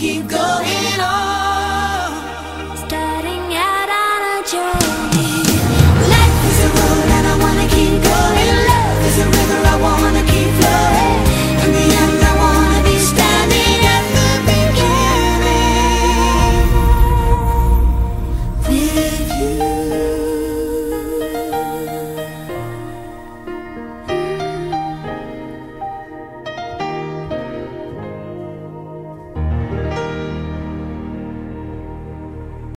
keep going.